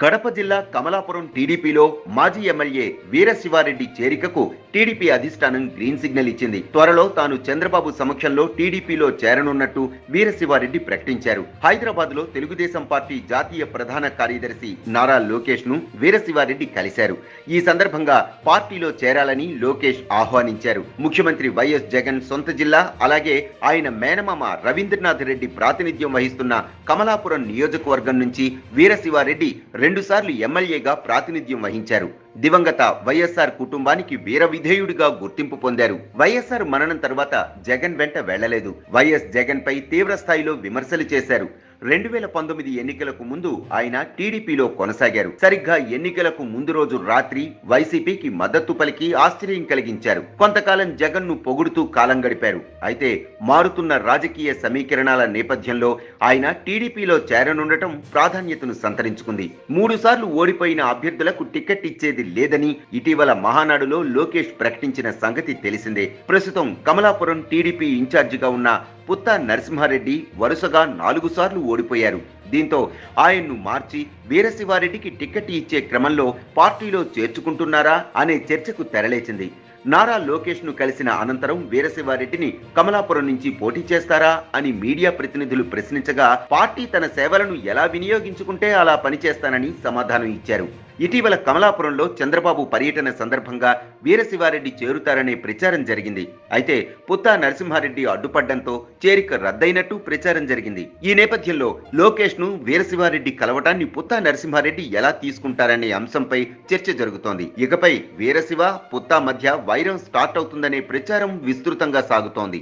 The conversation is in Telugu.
కడప జిల్లా కమలాపురం టీడీపీలో మాజీ ఎమ్మెల్యే వీరశివారెడ్డి చేరికకు టీడీపీ అధిష్టానం గ్రీన్ సిగ్నల్ ఇచ్చింది. త్వరలో తాను చంద్రబాబు సమక్షంలో టీడీపీలో చేరనున్నట్టు వీరశివారెడ్డి ప్రకటించారు. హైదరాబాద్లో తెలుగుదేశం పార్టీ జాతీయ ప్రధాన కార్యదర్శి నారా లోకేష్ను వీరశివారెడ్డి కలిశారు. ఈ సందర్భంగా పార్టీలో చేరాలని లోకేష్ ఆహ్వానించారు. ముఖ్యమంత్రి వైఎస్ జగన్ సొంత జిల్లా అలాగే ఆయన మేనమామ రవీంద్రనాథ్ రెడ్డి ప్రాతినిధ్యం వహిస్తున్న కమలాపురం నియోజకవర్గం నుంచి వీరశివారెడ్డి రెండుసార్లు ఎమ్మెల్యేగా ప్రాతినిధ్యం వహించారు. దివంగత వైఎస్ఆర్ కుటుంబానికి వీర విధేయుడిగా గుర్తింపు పొందారు. వైఎస్ఆర్ మరణం తర్వాత జగన్ వెంట వెళ్ళలేదు వైఎస్ జగన్ పై తీవ్ర స్థాయిలో విమర్శలు చేశారు. రెండు వేల పంతొమ్మిది ఎన్నికలకు ముందు ఆయన టీడీపీలో కొనసాగారు. సరిగ్గా ఎన్నికలకు ముందు రోజు రాత్రి వైసీపీకి మద్దతు పలికి ఆశ్చర్యం కలిగించారు. కొంతకాలం జగన్ను పొగుడుతూ కాలం గడిపారు. అయితే మారుతున్న రాజకీయ సమీకరణాల నేపథ్యంలో ఆయన టీడీపీలో చేరనుండటం ప్రాధాన్యతను సంతరించుకుంది. మూడు సార్లు ఓడిపోయిన అభ్యర్థులకు టికెట్ ఇచ్చేది లేదని ఇటీవల మహానాడులో లోకేష్ ప్రకటించిన సంగతి తెలిసిందే. ప్రస్తుతం కమలాపురం టీడీపీ ఇన్ఛార్జిగా ఉన్న పుత్తా నరసింహారెడ్డి వరుసగా నాలుగు సార్లు ఓడిపోయారు. దీంతో ఆయన్ను మార్చి వీరశివారెడ్డికి టిక్కెట్ ఇచ్చే క్రమంలో పార్టీలో చేర్చుకుంటున్నారా అనే చర్చకు తెరలేచింది. నారా లోకేష్ను కలిసిన అనంతరం వీరశివారెడ్డిని కమలాపురం నుంచి పోటీ చేస్తారా అని మీడియా ప్రతినిధులు ప్రశ్నించగా పార్టీ తన సేవలను ఎలా వినియోగించుకుంటే అలా పనిచేస్తానని సమాధానం ఇచ్చారు. ఇటీవల కమలాపురంలో చంద్రబాబు పర్యటన సందర్భంగా వీరశివారెడ్డి చేరుతారనే ప్రచారం జరిగింది. అయితే పుత్తా నరసింహారెడ్డి అడ్డుపడ్డంతో చేరిక రద్దయినట్టు ప్రచారం జరిగింది. ఈ నేపథ్యంలో లోకేష్ను వీరశివారెడ్డి కలవటాన్ని పుత్తా నరసింహారెడ్డి ఎలా తీసుకుంటారనే అంశంపై చర్చ జరుగుతోంది. ఇకపై వీరశివ పుత్తా మధ్య వైరం స్టార్ట్ అవుతుందనే ప్రచారం విస్తృతంగా సాగుతోంది.